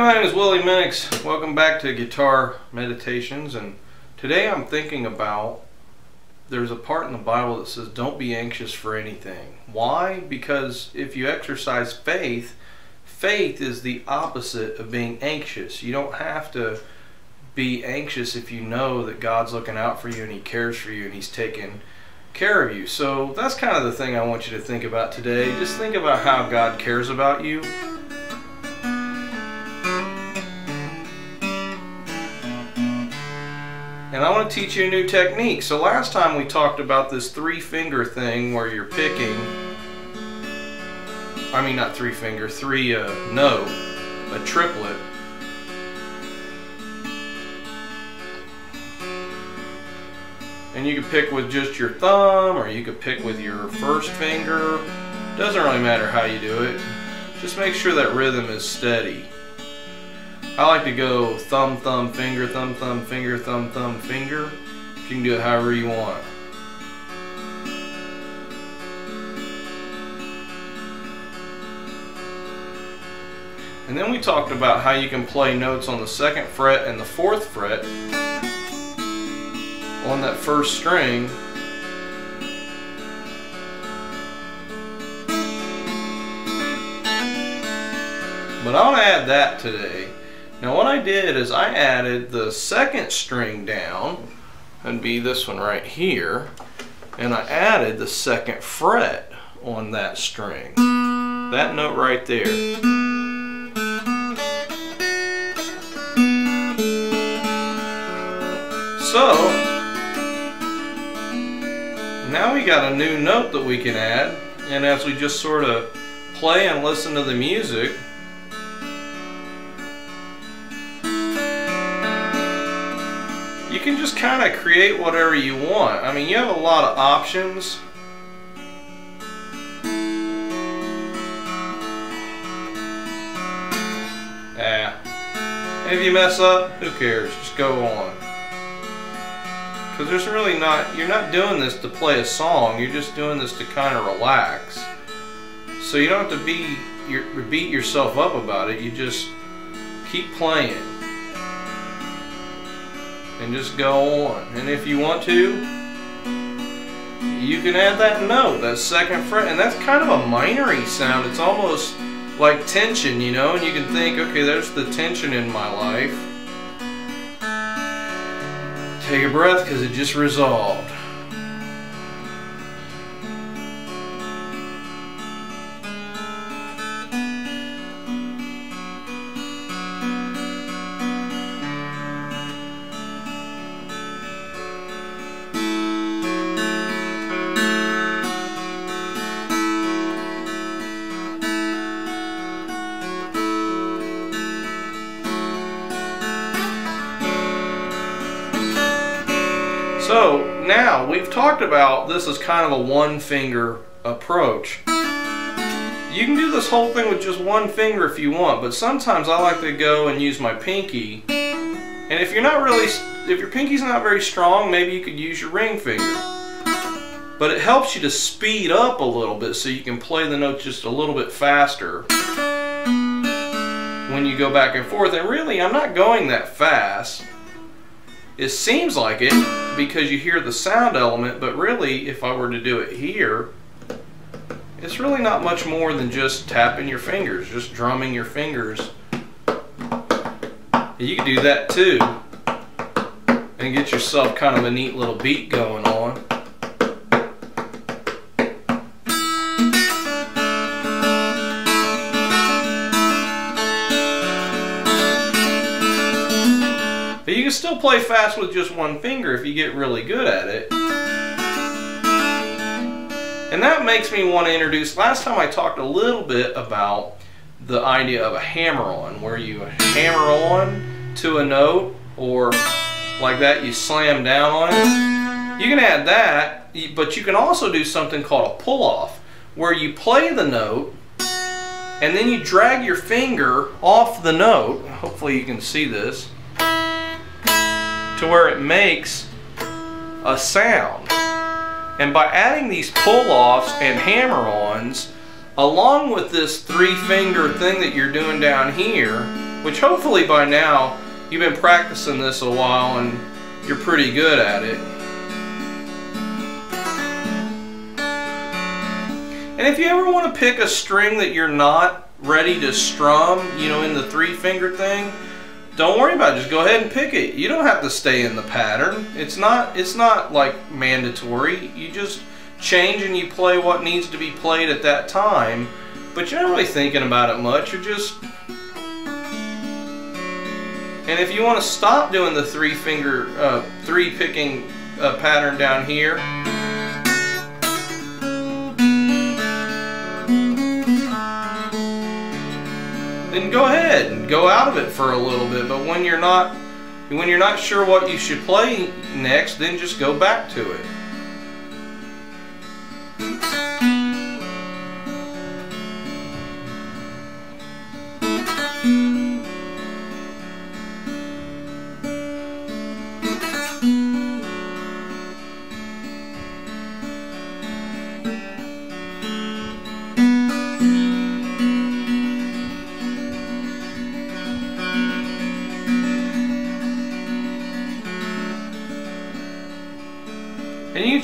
Hey, my name is Willy Minnix. Welcome back to Guitar Meditations. And today I'm thinking about there's a part in the Bible that says, Don't be anxious for anything. Why? Because if you exercise faith, faith is the opposite of being anxious. You don't have to be anxious if you know that God's looking out for you and He cares for you and He's taking care of you. So that's kind of the thing I want you to think about today. Just think about how God cares about you And I want to teach you a new technique. So last time we talked about this three finger thing where you're picking, I mean not three finger, three uh, a triplet. And you could pick with just your thumb or you could pick with your first finger. Doesn't really matter how you do it. Just make sure that rhythm is steady. I like to go thumb, thumb, finger, thumb, thumb, finger, thumb, thumb, finger. You can do it however you want. And then we talked about how you can play notes on the second fret and the fourth fret on that first string But I want to add that today. Now what I did is I added the second string down, and be this one right here, and I added the second fret on that string. That note right there. So, now we got a new note that we can add, and as we just sort of play and listen to the music, you can just kind of create whatever you want. I mean, you have a lot of options. Yeah. If you mess up, who cares? Just go on. Because there's really not, you're not doing this to play a song, you're just doing this to kind of relax. So you don't have to be, beat yourself up about it, you just keep playing just go on. And if you want to, you can add that note, that second fret, and that's kind of a minory sound. It's almost like tension, you know, and you can think, okay, there's the tension in my life. Take a breath because it just resolved. So now we've talked about this is kind of a one finger approach. You can do this whole thing with just one finger if you want, but sometimes I like to go and use my pinky. And if you're not really, if your pinky's not very strong, maybe you could use your ring finger. But it helps you to speed up a little bit so you can play the notes just a little bit faster when you go back and forth. And really, I'm not going that fast. It seems like it because you hear the sound element, but really, if I were to do it here, it's really not much more than just tapping your fingers, just drumming your fingers. You can do that too and get yourself kind of a neat little beat going on. But you can still play fast with just one finger if you get really good at it. And that makes me want to introduce, last time I talked a little bit about the idea of a hammer-on, where you hammer on to a note, or like that, you slam down on it. You can add that, but you can also do something called a pull-off, where you play the note, and then you drag your finger off the note. Hopefully you can see this to where it makes a sound. And by adding these pull-offs and hammer-ons, along with this three-finger thing that you're doing down here, which hopefully by now you've been practicing this a while and you're pretty good at it. And if you ever want to pick a string that you're not ready to strum, you know, in the three finger thing, don't worry about it. Just go ahead and pick it. You don't have to stay in the pattern. It's not it's not like mandatory. You just change and you play what needs to be played at that time. But you're not really thinking about it much. You're just and if you want to stop doing the three finger, uh, three picking uh, pattern down here, go out of it for a little bit. But when you're not, when you're not sure what you should play next, then just go back to it. And you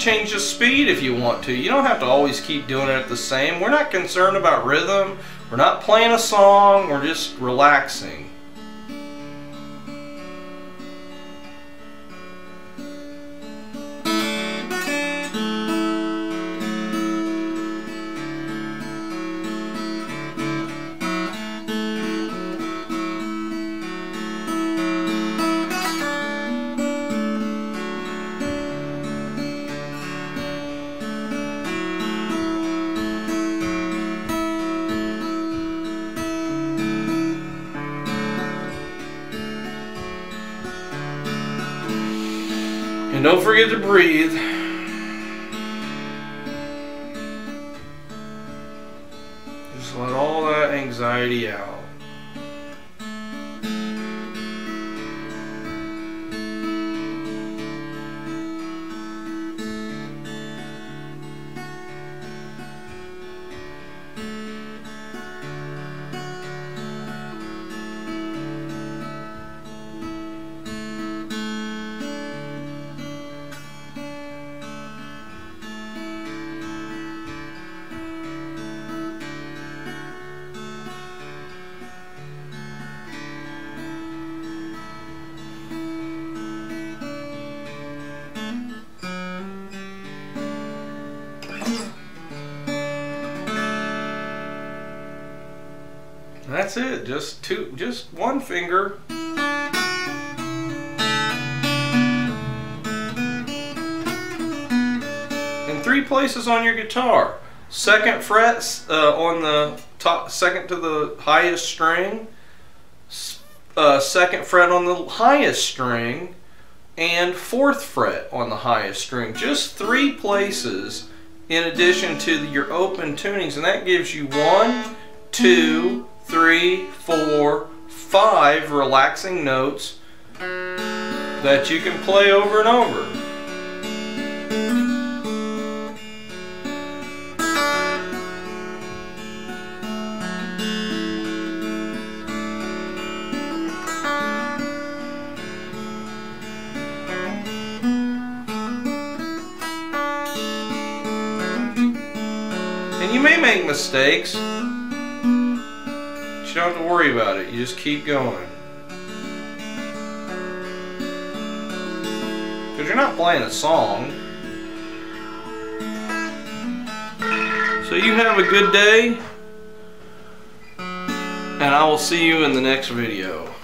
change the speed if you want to. You don't have to always keep doing it the same. We're not concerned about rhythm. We're not playing a song. We're just relaxing. And don't forget to breathe. Just let all that anxiety out. That's it. Just two, just one finger. In three places on your guitar. Second fret uh, on the top, second to the highest string. Uh, second fret on the highest string. And fourth fret on the highest string. Just three places in addition to your open tunings. And that gives you one, two, three, four, five relaxing notes that you can play over and over. And you may make mistakes don't have to worry about it. You just keep going. Because you're not playing a song. So you have a good day. And I will see you in the next video.